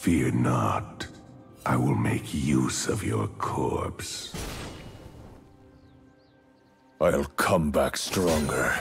Fear not. I will make use of your corpse. I'll come back stronger.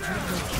Blue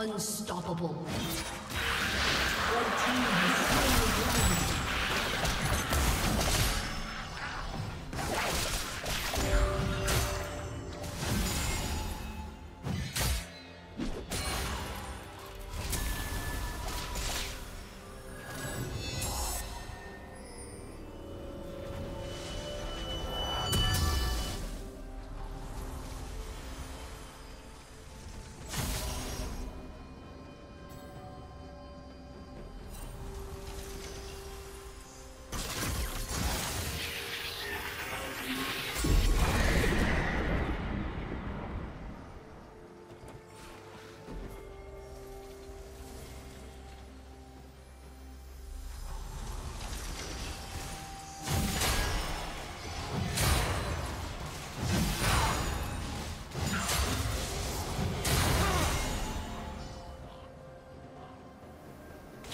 Unstoppable.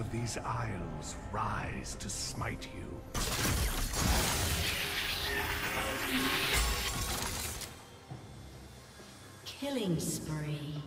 of these isles rise to smite you. Killing spree.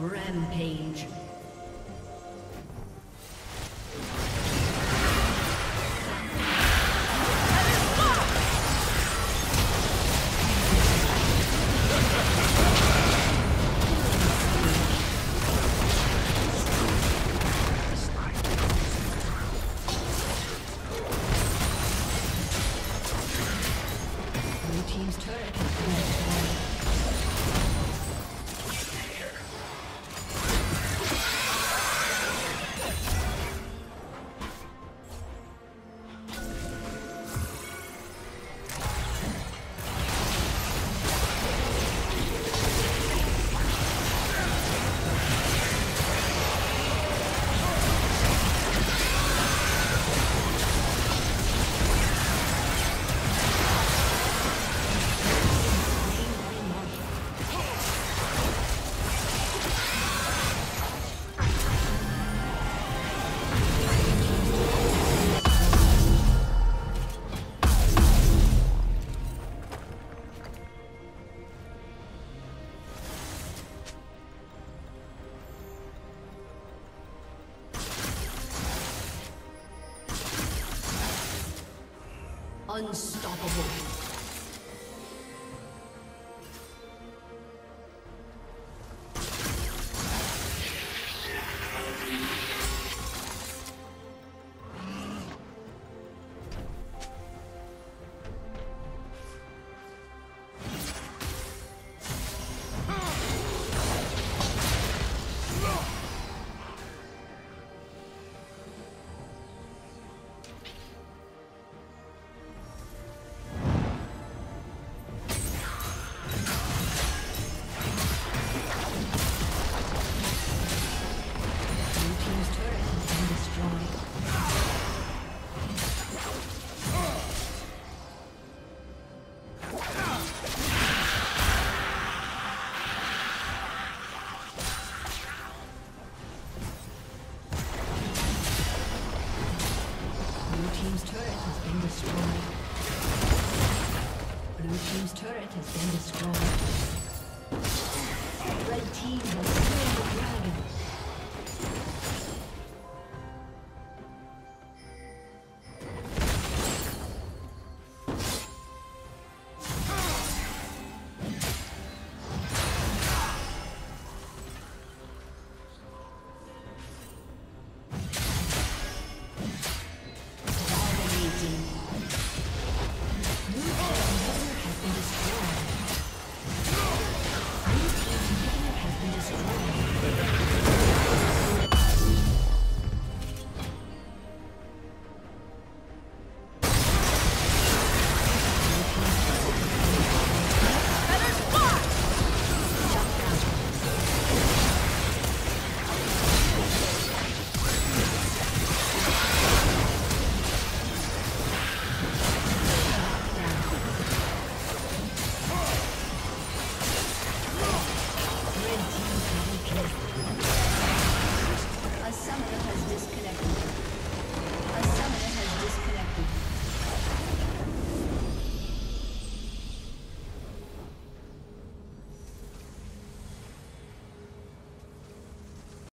Rampage. Unstoppable.